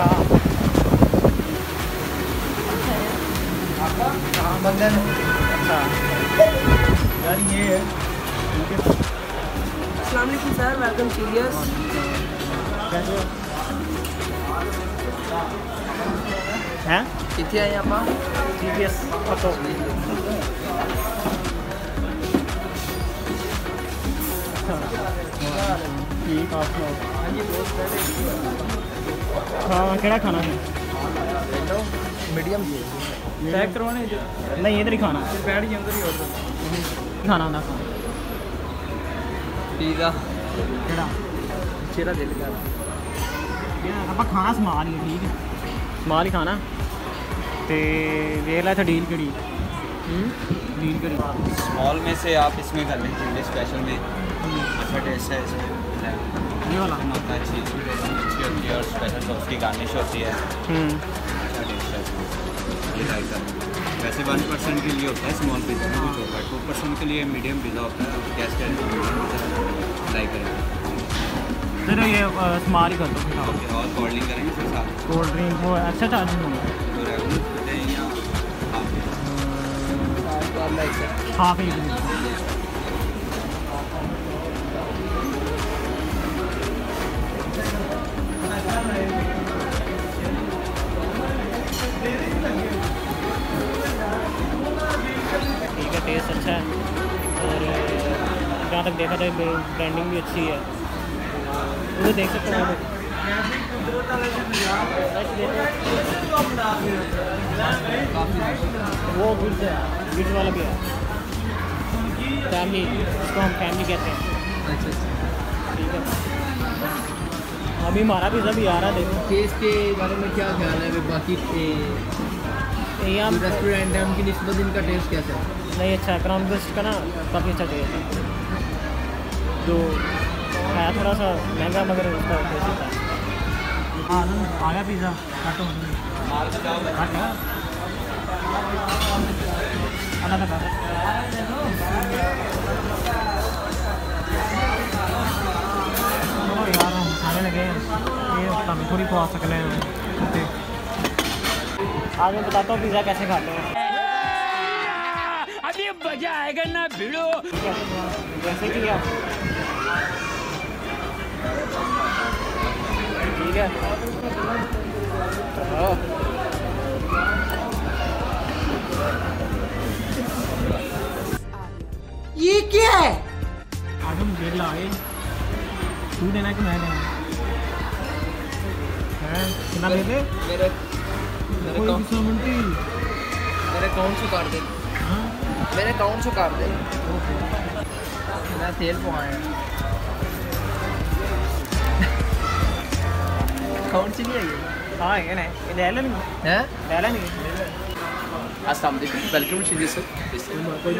हाँ हाँ। बंधन अच्छा यार ये है। अस्सलाम वालेकुम सर वेलकम सीरियस कैसे हैं। कितने आए आप टी वी एस ऑटो ठीक आप हाँ केड़ा खाना है मीडियम जी पैक करवाने नहीं इधर ही खाना बैठ गए अंदर ही ऑर्डर ਖਾਣਾ ਹੁੰਦਾ ਖਾਣਾ पिज़्ज़ा ਕਿਹੜਾ चेहरा दिल का ਯਾਰ ਆਪਾਂ ਖਾਣਾ ਸਮਾਲ ਹੀ ਹੈ, ਠੀਕ ਹੈ ਸਮਾਲ ਹੀ ਖਾਣਾ ਤੇ ਵੇਖ ਲੈ ਇੱਥੇ ਡੀਲ ਕਿਹੜੀ ਡੀਲ ਕਿਹੜੀ स्मॉल में से आप इसमें कर लें चिल्ली स्पेशल में अच्छा टेस्ट है इसमें ये वाला। हाँ, अच्छी होती है और स्पेशल सॉस की गार्निश होती है। हम्म। अच्छा टेस्ट है। ये वैसे वन परसेंट के लिए होता है स्मॉल पिज्जा में कुछ होता है। टू परसेंट के लिए मीडियम पिज़्ज़ा होता है गैस ट्राई करेंगे। सर ये स्मार ही कर दो। ओके और कोल्ड ड्रिंक करेंगे फिर साथ। कोल्ड ड्रिंक वो अच्छा चार्जिंग होगा। तो हाफ़ एक जहाँ तक देखा जाए ब्रांडिंग भी अच्छी है। वो देख सकते हैं वो गुड्स है। गुड्स वाला भी है। फैमिली इसको हम फैमिली कहते हैं। अच्छा ठीक है। अभी हमारा पिज़्ज़ा भी आ रहा है देखो। टेस्ट के बारे में क्या ख्याल है? बाकी यहाँ रेस्टोरेंट है उनकी निस्बत इनका टेस्ट कैसा है? नहीं अच्छा है क्राउन बेस्ट का ना काफ़ी अच्छा टेस्ट है। तो है थोड़ा सा महँगा मगर उसका टेस्ट अच्छा है। हाँ आ गया पिज़्ज़ा काटो काट गया अलग अलग यार हम खाने लगे ये हम थोड़ी खवा सकते हैं। ते। आज मैं बताता हूँ पिज़्ज़ा कैसे खाते हैं। अभी मज़ा आएगा ना भिड़ो। जैसे कि आप ठीक है। ये क्या है? आज हम जेल तू देना कि मैं देना? है? कितना दे दे मेरे मेरे अकाउंट मेरे अकाउंट से काट दे। हाँ। मेरे अकाउंट से काट दे। मैं तेल पवाया अकाउंट से नहीं आई हाँ ये नहीं. ये ले लेंगे है ले लेंगे अस्सलाम वालेकुम वेलकम टू सर कोई